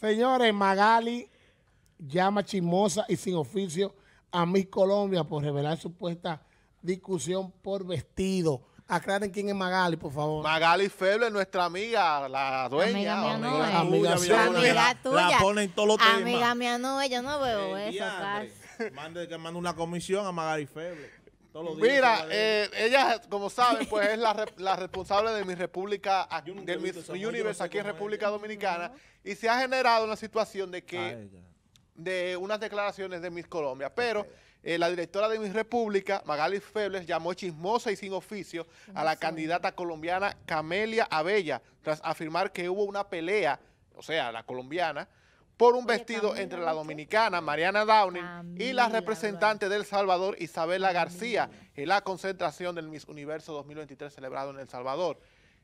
Señores, Magali llama chismosa y sin oficio a Miss Colombia por revelar supuesta discusión por vestido. Aclaren quién es Magali, por favor. Magali Feble, nuestra amiga, la dueña. Amiga mía no es. Amiga amiga La- tuya. La ponen todos los temas. Amiga mía no es, yo no veo Eh, eso. Mande que mande una comisión a Magari Feble. Todos los días Mira, eh, ella, como saben, pues es la, re- la responsable de mi República, de mi Universe aquí en. República Dominicana y se ha generado una situación de que ella. de unas declaraciones de Miss Colombia, pero eh, la directora de Miss República, Magali Febles, llamó chismosa y sin oficio a la candidata colombiana Camelia Abella, tras afirmar que hubo una pelea, o sea, la colombiana, por un Oye, vestido entre la dominicana Mariana Downing y la representante de El Salvador, Isabela García, en la concentración del Miss Universo 2023 celebrado en El Salvador.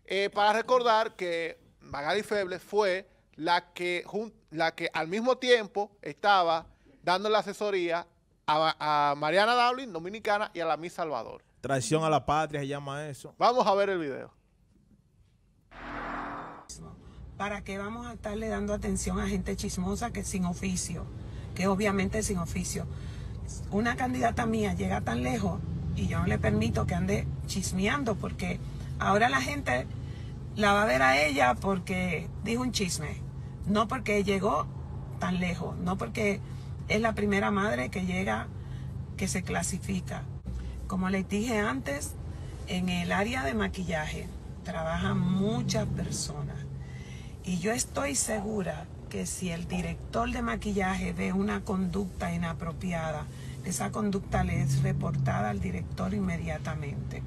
Eh, para recordar que Magali Febles fue la que, la que al mismo tiempo estaba dando la asesoría a, a Mariana Dowling, dominicana, y a la Miss Salvador. Traición a la patria se llama eso. Vamos a ver el video. ¿Para qué vamos a estarle dando atención a gente chismosa que sin oficio? Que obviamente sin oficio. Una candidata mía llega tan lejos y yo no le permito que ande chismeando porque ahora la gente la va a ver a ella porque dijo un chisme, no porque llegó tan lejos, no porque es la primera madre que llega, que se clasifica. Como les dije antes, en el área de maquillaje trabajan muchas personas. Y yo estoy segura que si el director de maquillaje ve una conducta inapropiada, esa conducta le es reportada al director inmediatamente.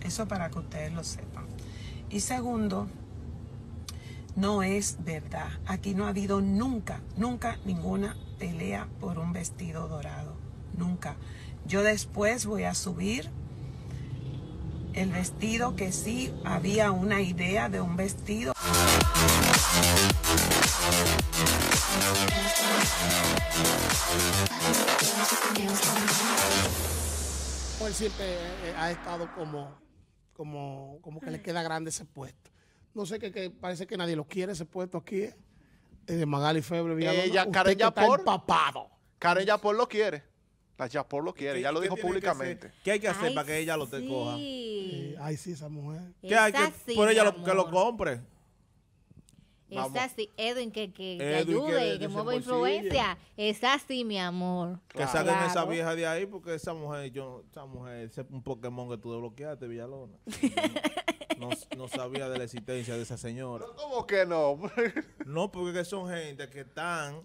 Eso para que ustedes lo sepan. Y segundo, no es verdad. Aquí no ha habido nunca, nunca ninguna pelea por un vestido dorado. Nunca. Yo después voy a subir el vestido que sí había una idea de un vestido. Él siempre eh, ha estado como, como, como que le queda grande ese puesto. No sé qué, que parece que nadie lo quiere ese puesto aquí. eh, de Magali Febre Villalona. Ella, Usted Karen que está Yapor. empapado. Karen Yapor lo quiere. La Yapor lo quiere, ¿Qué- ya lo dijo tiene que públicamente. ¿Qué hay que hacer Ay, para que ella lo te sí. coja? Eh, ay, sí, esa mujer. ¿Qué hay que sí, por ella lo, que lo compre? Es así, Edwin, que, que, que Edwin, que ayude, de- que mueva influencia. Es así, mi amor. Que saquen esa Claro. vieja de ahí porque esa mujer, yo, esa mujer, ese es un Pokémon que tú desbloqueaste, Villalona. No, no sabía de la existencia de esa señora. ¿Cómo que no? No, porque que son gente que están,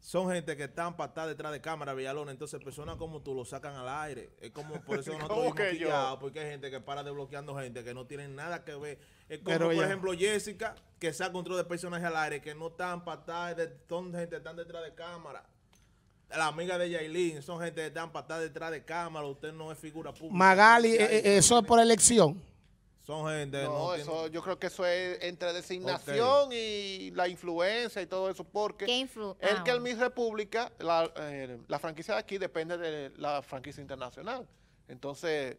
son gente que están patadas detrás de cámara, Villalona. Entonces, personas como tú lo sacan al aire. Es como por eso nosotros ¿Cómo vimos que yo? porque hay gente que para desbloqueando gente que no tienen nada que ver. Es como, Pero por ejemplo, Jessica, que saca control de personajes al aire, que no están patadas, de, son gente que están detrás de cámara. La amiga de Yailin, son gente que están patadas detrás de cámara. Usted no es figura pública. Magali, eh, eh, eso es por elección. Son gente. No, No, eso, tienen- yo creo que eso es entre designación y la influencia y todo eso, porque ¿Qué influ- el ah, que el. Miss República, la, eh, la franquicia de aquí depende de la franquicia internacional. Entonces,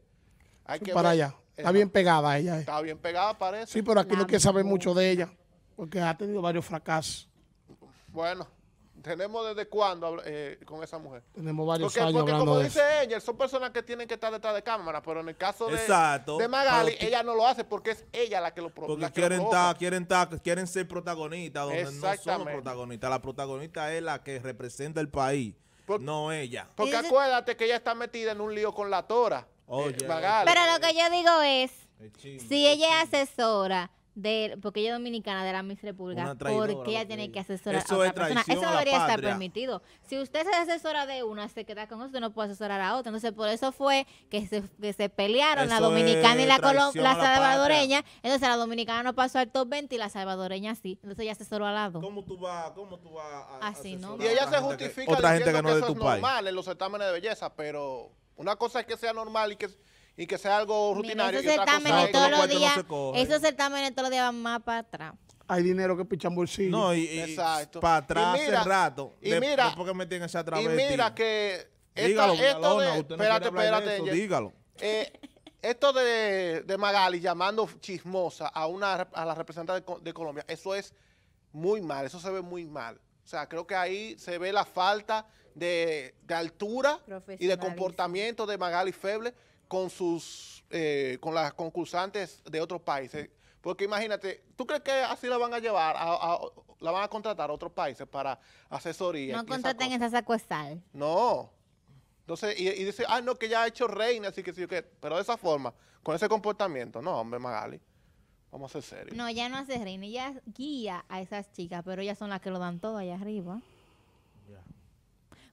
hay que para ver- allá. Está bien pegada ella. eh. Está bien pegada, parece. Sí, pero aquí no quiere saber mucho de ella. Porque ha tenido varios fracasos. Bueno, tenemos desde cuándo eh, con esa mujer. Tenemos varios Porque, años porque hablando como de dice eso. ella, son personas que tienen que estar detrás de cámara, pero en el caso de, Exacto. de Magali, ella no lo hace porque es ella la que lo pro- Porque quieren provoca. estar, quieren estar, quieren ser protagonistas donde no son los protagonistas. La protagonista es la que representa el país, Por- no ella. Porque acuérdate que ella está metida en un lío con la Tora. Eh, Magali. Pero lo que yo digo es, El chisme, si el ella es asesora de, porque ella es dominicana de la Miss República, ¿por qué ella que tiene que asesorar Eso a otra es persona? Eso debería estar permitido. Si usted se asesora de una, se queda con usted, no puede asesorar a otra. Entonces, por eso fue que se, que se pelearon la Eso dominicana y la, la la patria. salvadoreña. Entonces, la dominicana no pasó al top 20 y la salvadoreña sí. Entonces, ella asesoró al lado. ¿Cómo tú vas, cómo tú vas a Así, ¿no? asesorar Y ella a se otra gente que- justifica otra gente que diciendo no es eso es país? normal en los certámenes de belleza, pero una cosa es que sea normal y que, y que sea algo Mira, rutinario esos y certámenes es todos los no días, se cogen. esos certámenes todos los días van más para atrás. Hay dinero que pichan bolsillo. No, y, y Exacto. para Y atrás mira- hace rato. y de- mira- después que meten esa Y mira que esta- Dígalo, esto de, usted no espérate, de eso, dígalo. Eh, esto de, de Magali llamando chismosa a una a la representante de, Co- de Colombia, eso es muy mal, eso se ve muy mal. O sea, creo que ahí se ve la falta de, de altura y de comportamiento de Magali Feble con sus eh, con las concursantes de otros países. Porque imagínate, ¿tú crees que así la van a llevar, a- a- la van a contratar a otros países para asesoría? No contraten esa sacuesal. No. Entonces, y, y dice, ah, no, que ya ha hecho reina, así que sí, que, pero de esa forma, con ese comportamiento, no, hombre, Magali, vamos a ser serios. No, ella no hace reina, ella guía a esas chicas, pero ellas son las que lo dan todo allá arriba.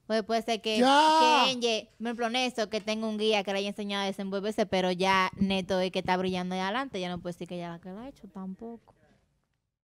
Ya. Pues puede ser que, Ya. que Enye, ejemplo, Néstor, que tenga un guía que le haya enseñado a desenvolverse, pero ya Neto es que está brillando ahí adelante, ya no puede decir que ella la que lo ha hecho tampoco.